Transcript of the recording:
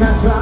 that's right.